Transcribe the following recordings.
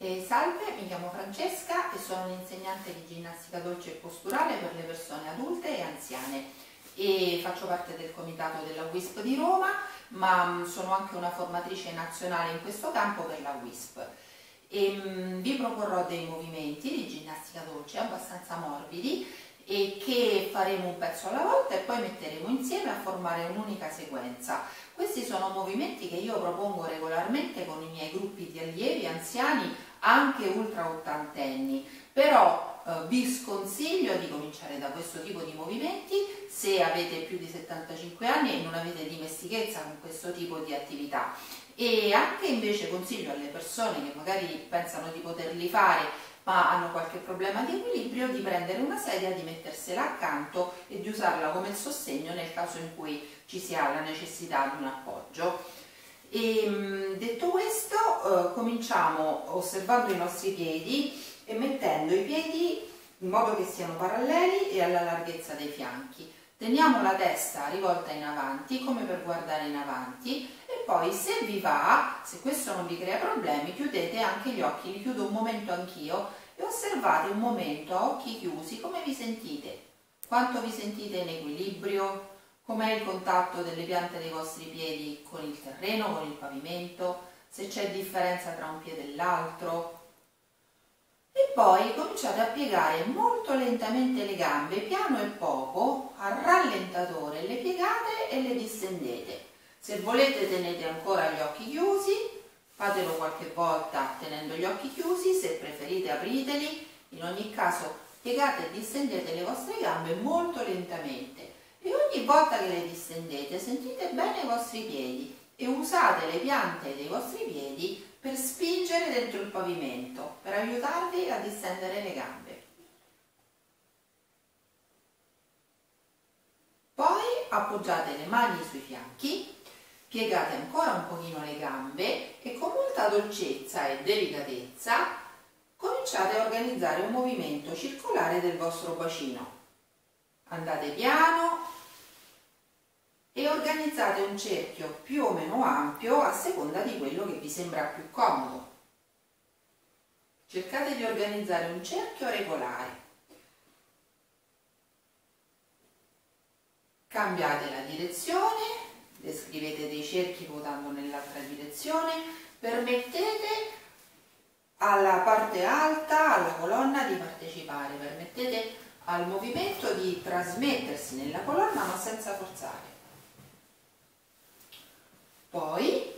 E salve, mi chiamo Francesca e sono un'insegnante di ginnastica dolce e posturale per le persone adulte e anziane e faccio parte del comitato della WISP di Roma, ma mm, sono anche una formatrice nazionale in questo campo per la WISP. E, mh, vi proporrò dei movimenti di ginnastica dolce abbastanza morbidi e che faremo un pezzo alla volta e poi metteremo insieme a formare un'unica sequenza. Questi sono movimenti che io propongo regolarmente con i miei gruppi di allievi anziani anche ultra ottantenni, però eh, vi sconsiglio di cominciare da questo tipo di movimenti se avete più di 75 anni e non avete dimestichezza con questo tipo di attività e anche invece consiglio alle persone che magari pensano di poterli fare ma hanno qualche problema di equilibrio di prendere una sedia, di mettersela accanto e di usarla come sostegno nel caso in cui ci sia la necessità di un appoggio. E, mm, detto questo, eh, cominciamo osservando i nostri piedi e mettendo i piedi in modo che siano paralleli e alla larghezza dei fianchi. Teniamo la testa rivolta in avanti come per guardare in avanti e poi se vi va, se questo non vi crea problemi, chiudete anche gli occhi, li chiudo un momento anch'io e osservate un momento a occhi chiusi come vi sentite, quanto vi sentite in equilibrio, com'è il contatto delle piante dei vostri piedi con il terreno, con il pavimento, se c'è differenza tra un piede e l'altro. E poi cominciate a piegare molto lentamente le gambe, piano e poco, a rallentatore, le piegate e le distendete. Se volete tenete ancora gli occhi chiusi, fatelo qualche volta tenendo gli occhi chiusi, se preferite apriteli, in ogni caso piegate e distendete le vostre gambe molto lentamente e ogni volta che le distendete sentite bene i vostri piedi e usate le piante dei vostri piedi per spingere dentro il pavimento, per aiutarvi a distendere le gambe. Poi appoggiate le mani sui fianchi, piegate ancora un pochino le gambe e con molta dolcezza e delicatezza cominciate a organizzare un movimento circolare del vostro bacino. Andate piano e organizzate un cerchio più o meno ampio a seconda di quello che vi sembra più comodo. Cercate di organizzare un cerchio regolare. Cambiate la direzione, descrivete dei cerchi ruotando nell'altra direzione, permettete alla parte alta, alla colonna di partecipare, permettete al movimento di trasmettersi nella colonna ma senza forzare. Poi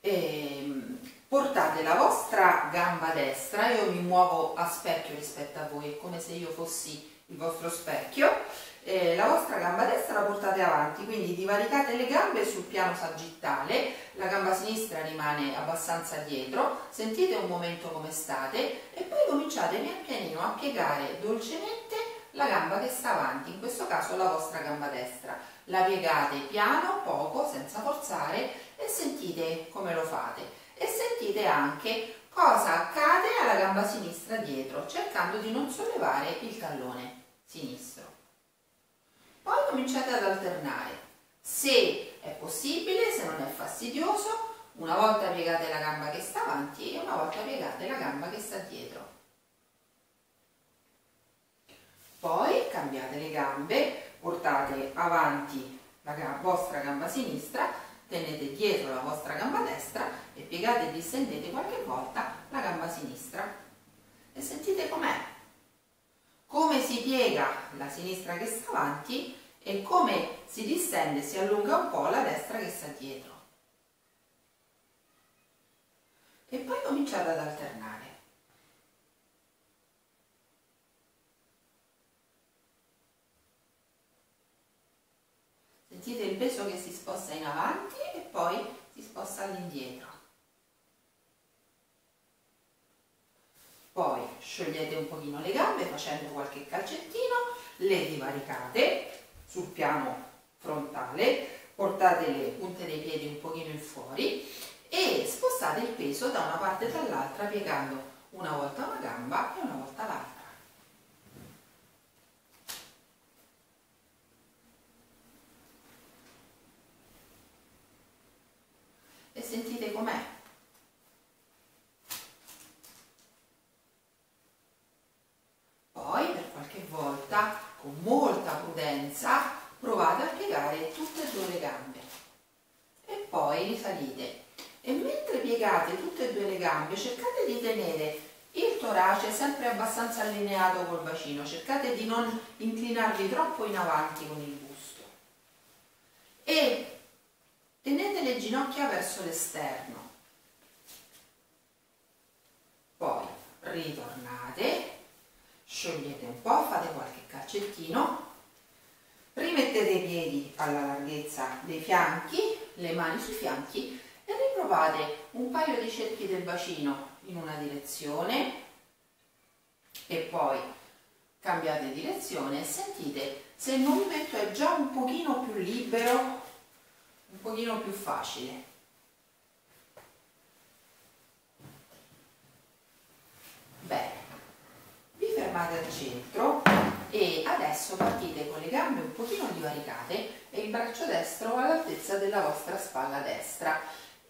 ehm, portate la vostra gamba destra, io mi muovo a specchio rispetto a voi, è come se io fossi il vostro specchio, eh, la vostra gamba destra la portate avanti, quindi divaricate le gambe sul piano sagittale, la gamba sinistra rimane abbastanza dietro, sentite un momento come state e poi cominciate pian pianino a piegare dolcemente la gamba che sta avanti, in questo caso la vostra gamba destra. La piegate piano, poco, senza forzare e sentite come lo fate e sentite anche cosa accade alla gamba sinistra dietro cercando di non sollevare il tallone sinistro. Poi cominciate ad alternare. Se è possibile, se non è fastidioso, una volta piegate la gamba che sta avanti e una volta piegate la gamba che sta dietro. Poi cambiate le gambe, portate avanti la vostra gamba sinistra tenete dietro la vostra gamba destra e piegate e distendete qualche volta la gamba sinistra. E sentite com'è. Come si piega la sinistra che sta avanti e come si distende, si allunga un po' la destra che sta dietro. E poi cominciate ad alternare sentite il peso che si sposta in avanti e poi si sposta all'indietro. Poi sciogliete un pochino le gambe facendo qualche calcettino, le divaricate sul piano frontale, portate le punte dei piedi un pochino in fuori e spostate il peso da una parte e dall'altra piegando una volta una gamba e una volta l'altra. due le gambe. E poi risalite e mentre piegate tutte e due le gambe cercate di tenere il torace sempre abbastanza allineato col bacino. Cercate di non inclinarvi troppo in avanti con il busto. E tenete le ginocchia verso l'esterno. Poi ritornate sciogliete un po' fate qualche calcettino rimettete i piedi alla larghezza dei fianchi, le mani sui fianchi e riprovate un paio di cerchi del bacino in una direzione e poi cambiate direzione e sentite se il movimento è già un pochino più libero, un pochino più facile. Bene, vi fermate al centro e adesso partite con le gambe un pochino divaricate e il braccio destro all'altezza della vostra spalla destra.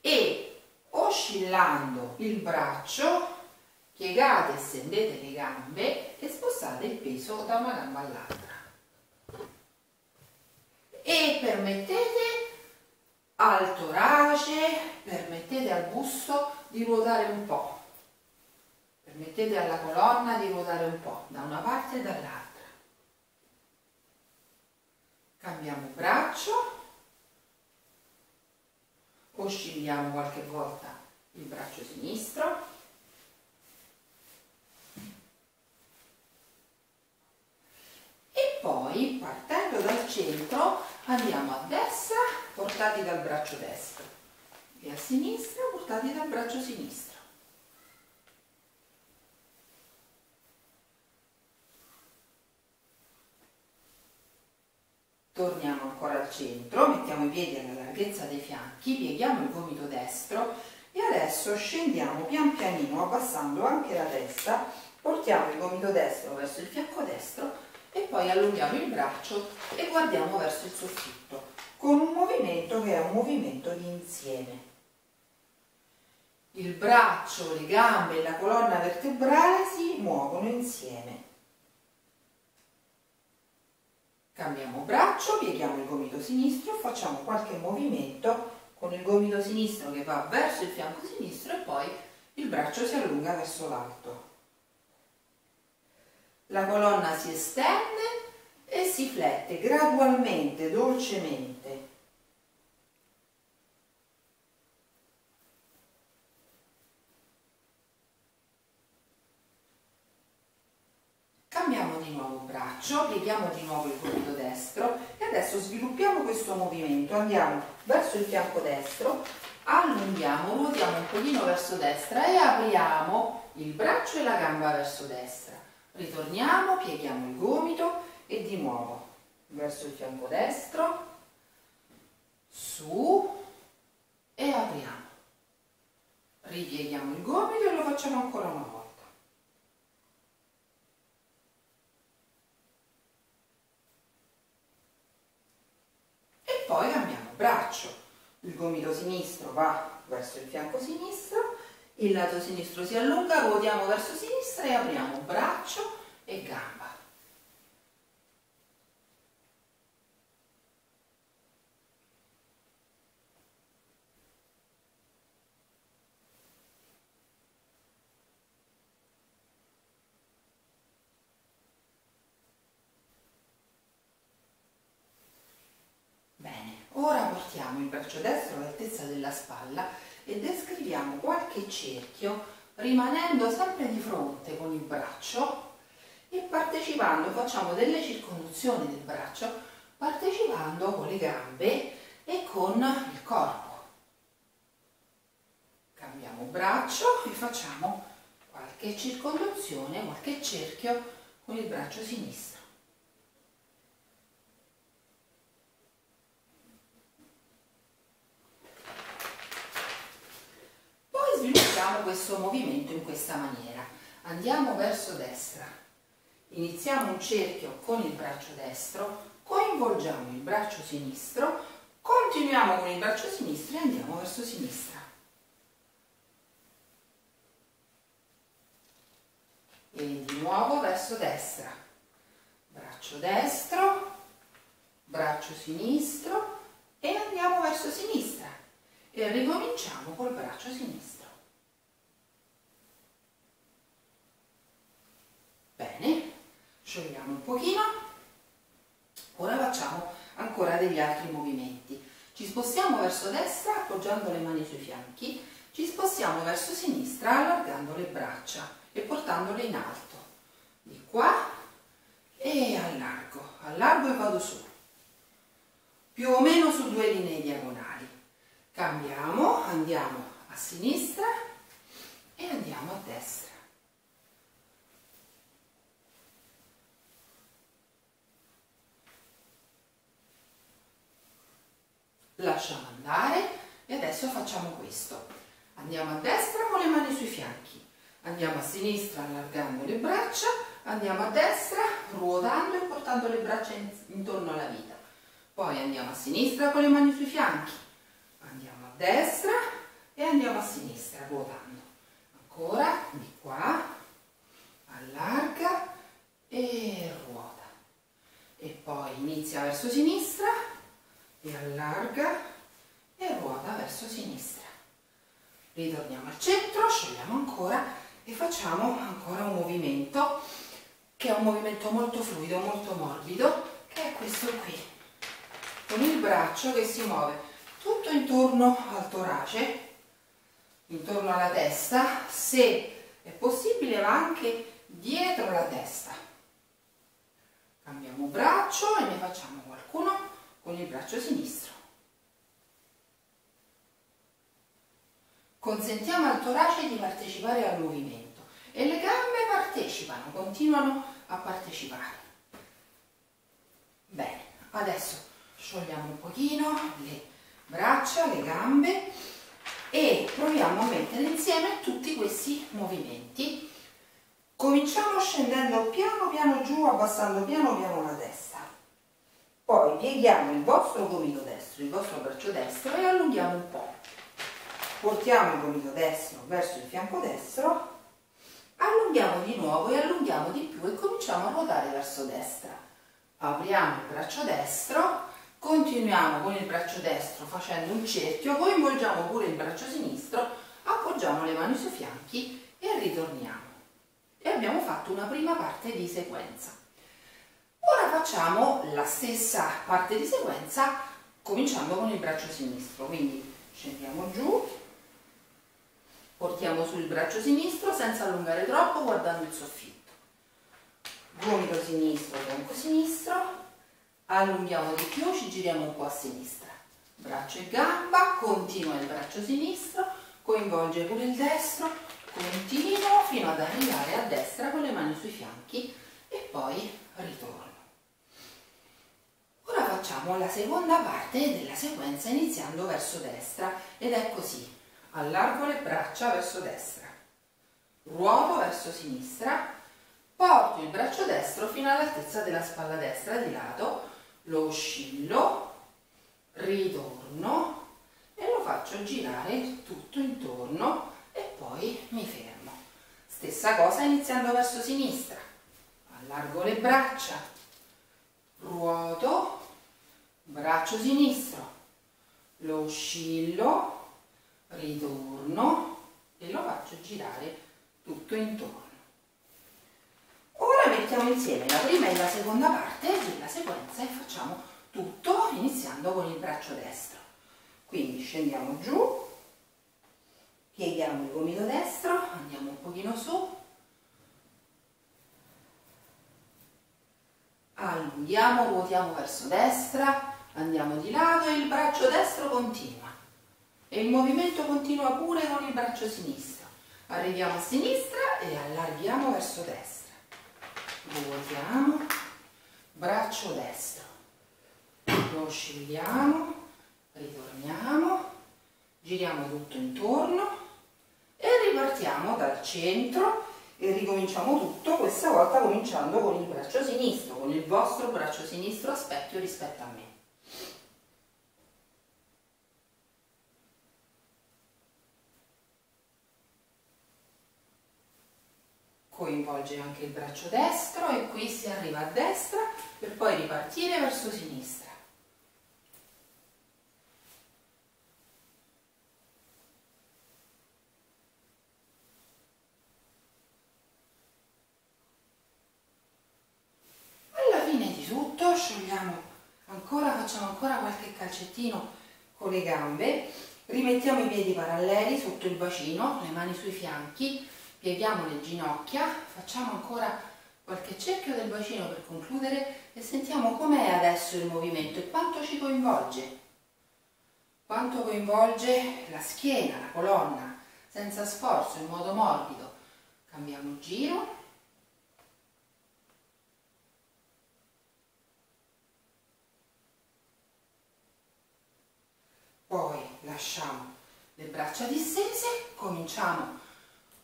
E oscillando il braccio piegate e stendete le gambe e spostate il peso da una gamba all'altra. E permettete al torace, permettete al busto di ruotare un po' permettete alla colonna di ruotare un po' da una parte e dall'altra cambiamo braccio. Oscilliamo qualche volta il braccio sinistro. E poi partendo dal centro andiamo a destra portati dal braccio destro e a sinistra portati dal braccio sinistro torniamo ancora al mettiamo i piedi alla larghezza dei fianchi, pieghiamo il gomito destro e adesso scendiamo pian pianino abbassando anche la testa, portiamo il gomito destro verso il fianco destro e poi allunghiamo il braccio e guardiamo verso il soffitto con un movimento che è un movimento di insieme. Il braccio, le gambe e la colonna vertebrale si muovono insieme. Cambiamo braccio, pieghiamo il gomito sinistro, facciamo qualche movimento con il gomito sinistro che va verso il fianco sinistro e poi il braccio si allunga verso l'alto. La colonna si estende e si flette gradualmente, dolcemente. Cambiamo di nuovo braccio, pieghiamo di nuovo il gomito destro e adesso sviluppiamo questo movimento. Andiamo verso il fianco destro, allunghiamo, ruotiamo un pochino verso destra e apriamo il braccio e la gamba verso destra. Ritorniamo, pieghiamo il gomito e di nuovo verso il fianco destro, su e apriamo. Ripieghiamo il gomito e lo facciamo ancora una volta. poi cambiamo braccio. Il gomito sinistro va verso il fianco sinistro, il lato sinistro si allunga, ruotiamo verso sinistra e apriamo braccio e gamba. Ora portiamo il braccio destro all'altezza della spalla e descriviamo qualche cerchio rimanendo sempre di fronte con il braccio e partecipando, facciamo delle circonduzioni del braccio partecipando con le gambe e con il corpo. Cambiamo braccio e facciamo qualche circonduzione, qualche cerchio con il braccio sinistro. Facciamo questo movimento in questa maniera. Andiamo verso destra, iniziamo un cerchio con il braccio destro, coinvolgiamo il braccio sinistro, continuiamo con il braccio sinistro e andiamo verso sinistra. E di nuovo verso destra, braccio destro, braccio sinistro e andiamo verso sinistra e ricominciamo col braccio sinistro. Sciogliamo un pochino, ora facciamo ancora degli altri movimenti. Ci spostiamo verso destra appoggiando le mani sui fianchi, ci spostiamo verso sinistra allargando le braccia e portandole in alto. Di qua e allargo, allargo e vado su. Più o meno su due linee diagonali. Cambiamo, andiamo a sinistra e andiamo a destra. Lasciamo andare e adesso facciamo questo. Andiamo a destra con le mani sui fianchi, andiamo a sinistra allargando le braccia, andiamo a destra ruotando e portando le braccia in, intorno alla vita. Poi andiamo a sinistra con le mani sui fianchi, andiamo a destra e andiamo a sinistra ruotando. Ancora di qua, allarga e ruota. E poi inizia verso sinistra e allarga e ruota verso sinistra. Ritorniamo al centro, sciogliamo ancora e facciamo ancora un movimento che è un movimento molto fluido, molto morbido, che è questo qui, con il braccio che si muove tutto intorno al torace, intorno alla testa, se è possibile va anche dietro la testa. Cambiamo braccio e ne facciamo qualcuno il braccio sinistro. Consentiamo al torace di partecipare al movimento e le gambe partecipano, continuano a partecipare. Bene, adesso sciogliamo un pochino le braccia, le gambe e proviamo a mettere insieme tutti questi movimenti. Cominciamo scendendo piano piano giù, abbassando piano piano la testa. Pieghiamo il vostro gomito destro, il vostro braccio destro e allunghiamo un po'. Portiamo il gomito destro verso il fianco destro, allunghiamo di nuovo e allunghiamo di più e cominciamo a ruotare verso destra. Apriamo il braccio destro, continuiamo con il braccio destro facendo un cerchio, coinvolgiamo pure il braccio sinistro, appoggiamo le mani sui fianchi e ritorniamo. E abbiamo fatto una prima parte di sequenza. Ora facciamo la stessa parte di sequenza cominciando con il braccio sinistro, quindi scendiamo giù, portiamo sul braccio sinistro senza allungare troppo guardando il soffitto, gomito sinistro, tronco sinistro, allunghiamo di più, ci giriamo un po' a sinistra, braccio e gamba, continua il braccio sinistro, coinvolge pure il destro, continuo fino ad arrivare a destra con le mani sui fianchi e poi ritorno facciamo la seconda parte della sequenza iniziando verso destra ed è così. Allargo le braccia verso destra, ruoto verso sinistra, porto il braccio destro fino all'altezza della spalla destra di lato, lo oscillo, ritorno. E lo faccio girare tutto intorno. E poi mi fermo. Stessa cosa iniziando verso sinistra. Allargo le braccia, ruoto, braccio sinistro, lo oscillo, ritorno e lo faccio girare tutto intorno. Ora mettiamo insieme la prima e la seconda parte della sequenza e facciamo tutto iniziando con il braccio destro. Quindi scendiamo giù, pieghiamo il gomito destro, andiamo un pochino su, allunghiamo, ruotiamo verso destra, andiamo di lato e il braccio destro continua. E il movimento continua pure con il braccio sinistro. Arriviamo a sinistra e allarghiamo verso destra. Ruotiamo. Braccio destro. Lo oscilliamo ritorniamo. Giriamo tutto intorno. E ripartiamo dal centro. E ricominciamo tutto, questa volta cominciando con il braccio sinistro, con il vostro braccio sinistro a specchio rispetto a me. Coinvolge anche il braccio destro e qui si arriva a destra per poi ripartire verso sinistra. innanzitutto sciogliamo ancora, facciamo ancora qualche calcettino con le gambe, rimettiamo i piedi paralleli sotto il bacino, le mani sui fianchi, pieghiamo le ginocchia, facciamo ancora qualche cerchio del bacino per concludere e sentiamo com'è adesso il movimento e quanto ci coinvolge. Quanto coinvolge la schiena, la colonna, senza sforzo, in modo morbido. Cambiamo giro poi lasciamo le braccia distese, cominciamo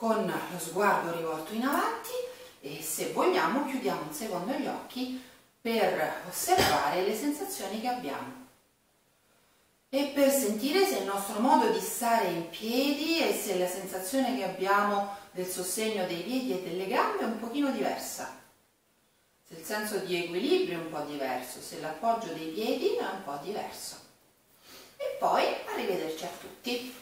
con lo sguardo rivolto in avanti e se vogliamo chiudiamo un secondo gli occhi per osservare le sensazioni che abbiamo. E per sentire se il nostro modo di stare in piedi e se la sensazione che abbiamo del sostegno dei piedi e delle gambe è un pochino diversa. Se il senso di equilibrio è un po' diverso, se l'appoggio dei piedi è un po' diverso. E poi arrivederci a tutti.